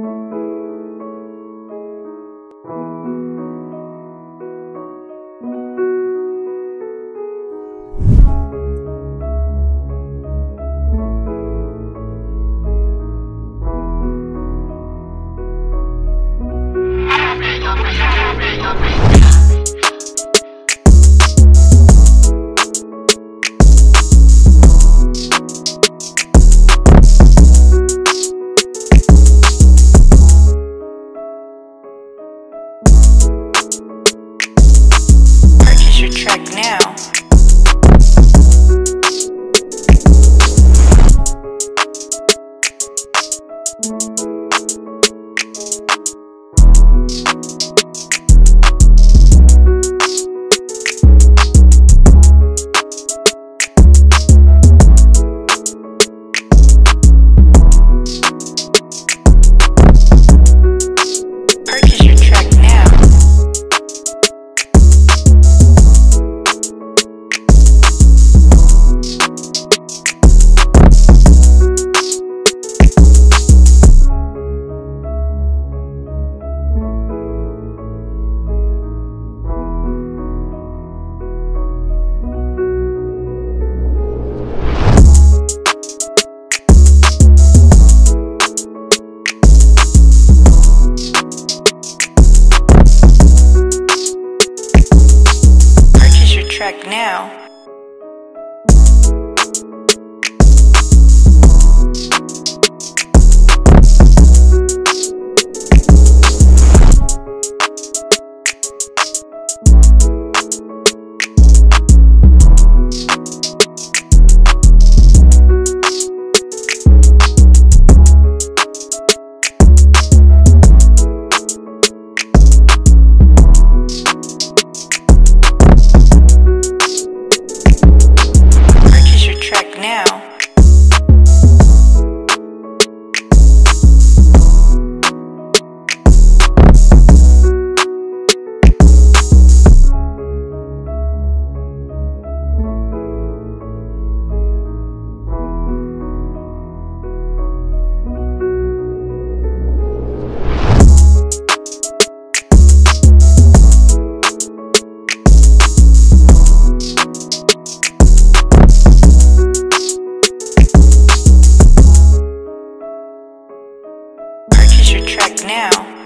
Purchase your track now. Track now. Purchase your track now.